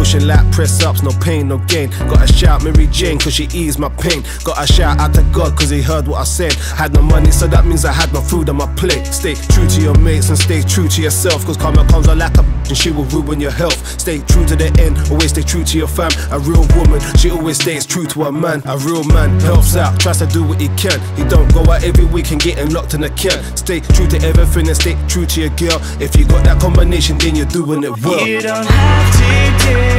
pushing like press ups, no pain, no gain. Gotta shout Mary Jane, cause she eased my pain. Gotta shout out to God, cause he heard what I said. Had no money, so that means I had no food on my plate. Stay true to your mates and stay true to yourself, cause karma comes like a and she will ruin your health. Stay true to the end, always stay true to your fam. A real woman, she always stays true to her man. A real man helps out, tries to do what he can. He don't go out every week and getting locked in a can. Stay true to everything and stay true to your girl. If you got that combination, then you're doing it well. You don't have to do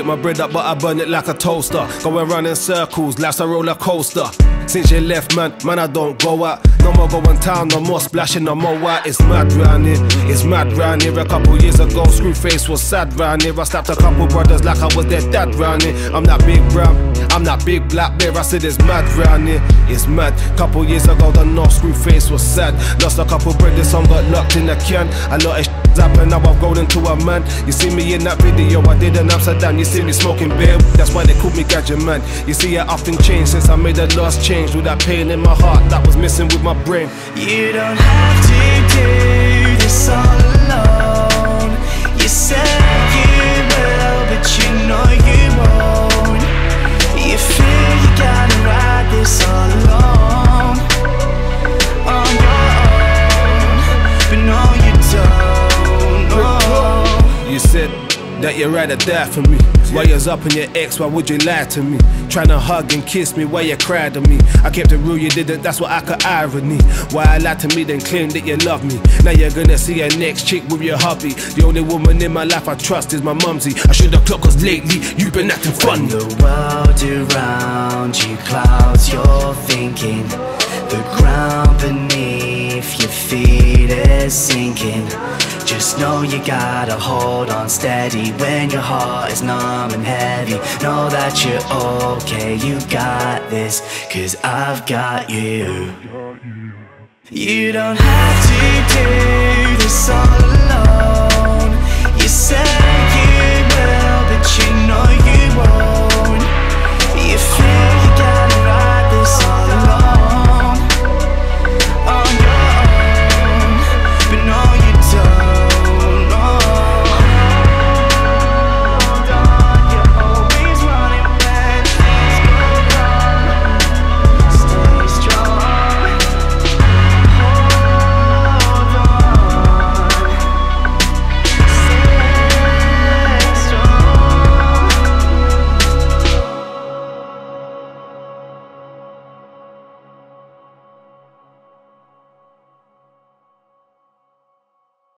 get my bread up, but I burn it like a toaster. Going round in circles, life's a roller coaster. Since you left, man, man, I don't go out. No more going town, no more splashing, no more white. It's mad round here, it's mad round here. A couple years ago, Screwface was sad round here. I slapped a couple brothers like I was their dad round here. I'm not big brown, I'm not big black bear. I said it's mad round here, it's mad. Couple years ago, the North Screwface was sad. Lost a couple brothers, some got locked in a can. A lot of happened, now I've grown into a man. You see me in that video I did in Amsterdam. You see me smoking beer, that's why they called me Gadget Man. You see, I often changed since I made the last change. With that pain in my heart that was missing with my brain. You don't have to do this all alone. You said you will, but you know you won't. You feel you gotta ride this all alone. On your own, but no, you don't. No. You said that you'd rather die for me. While you're up in your ex, why would you lie to me? Tryna hug and kiss me while you cried to me. I kept it real, you didn't, that's what I could irony. Why I lied to me, then claim that you love me. Now you're gonna see your next chick with your hubby. The only woman in my life I trust is my mumsy. I should've clocked cause lately you've been acting funny. The world around you clouds your thinking. The ground beneath your feet is sinking. Just know you gotta hold on steady when your heart is numb and heavy. Know that you're okay, you got this, cause I've got you. You don't have to